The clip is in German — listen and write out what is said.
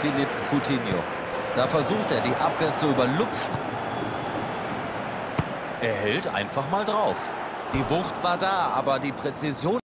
Philipp Coutinho. Da versucht er, die Abwehr zu überlupfen. Er hält einfach mal drauf. Die Wucht war da, aber die Präzision